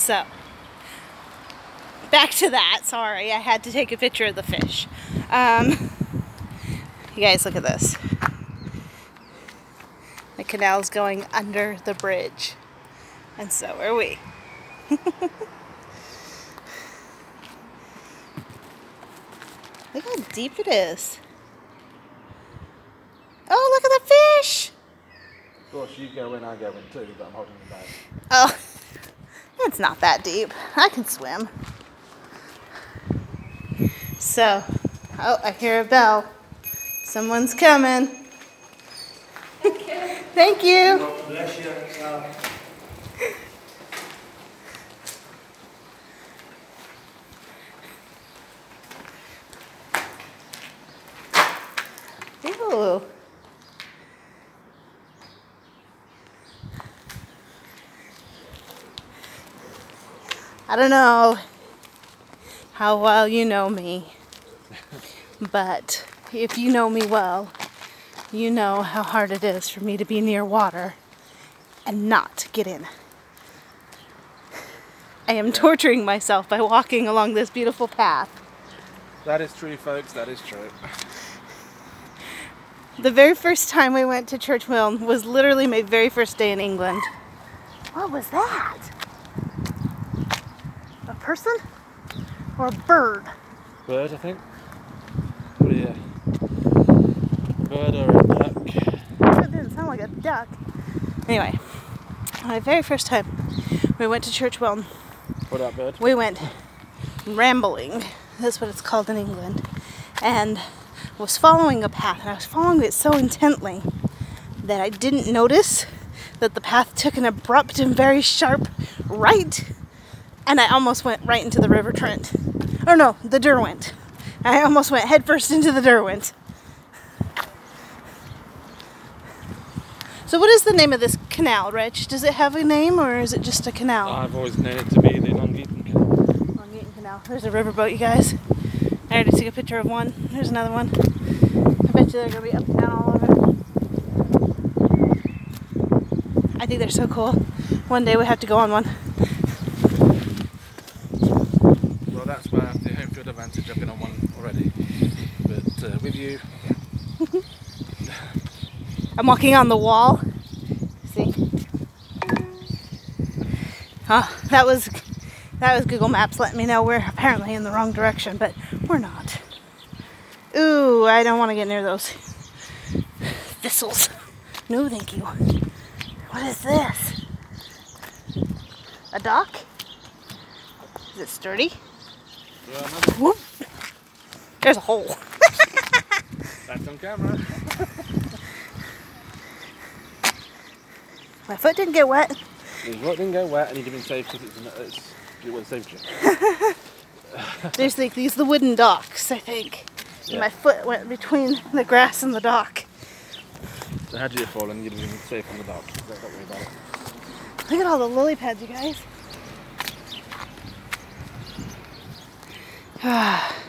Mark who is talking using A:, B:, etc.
A: So, back to that. Sorry, I had to take a picture of the fish. Um, you guys, look at this. The canal's going under the bridge. And so are we. look how deep it is. Oh, look at the fish!
B: Of course, you go in, I go in too, but I'm holding you back.
A: Oh, it's not that deep. I can swim. So, oh, I hear a bell. Someone's coming. Thank you.
C: God bless you. Uh,
A: Ew. I don't know how well you know me, but if you know me well, you know how hard it is for me to be near water and not get in. I am torturing myself by walking along this beautiful path.
B: That is true, folks, that is true.
A: The very first time we went to Church Wilne was literally my very first day in England. What was that? Person? Or a bird?
B: Bird, I think. What do you... Bird or a duck?
A: That didn't sound like a duck. Anyway, my very first time we went to Church Wilne,
B: What up, bird?
A: we went rambling. That's what it's called in England. And was following a path, and I was following it so intently that I didn't notice that the path took an abrupt and very sharp right, and I almost went right into the River Trent. Or no, the Derwent. I almost went headfirst into the Derwent. So, what is the name of this canal, Rich? Does it have a name, or is it just a canal?
B: I've always known it to be the Long-Eaton Canal.
A: Long Eaton Canal. There's a riverboat, you guys. I already took a picture of one. There's another one. I bet you they're gonna be up and down all over. I think they're so cool. One day we have to go on one.
B: Well, that's where I have the home been on one already. But uh, with you,
A: I'm walking on the wall. See? Oh, that was that was Google Maps letting me know we're apparently in the wrong direction, but we're not. Ooh, I don't want to get near those thistles. No, thank you. What is this? A dock? Is it sturdy? Whoop. There's a hole.
B: that's on camera.
A: My foot didn't get wet.
B: The foot didn't get wet and have been safe because it's, it's it was safe trip.
A: There's like these the wooden docks, I think. And
B: Yeah.
A: My foot went between the grass and the dock.
B: So had you fallen, you'd have been safe on the dock. Don't worry about it.
A: Look at all the lily pads, you guys. Ah.